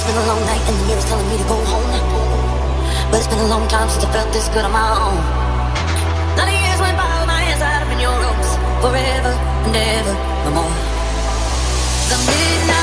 it's been a long night and the mirror's telling me to go home. But it's been a long time since I felt this good on my own. Nine years went by with my hands tied up in your ropes. Forever and ever, no more. The midnight.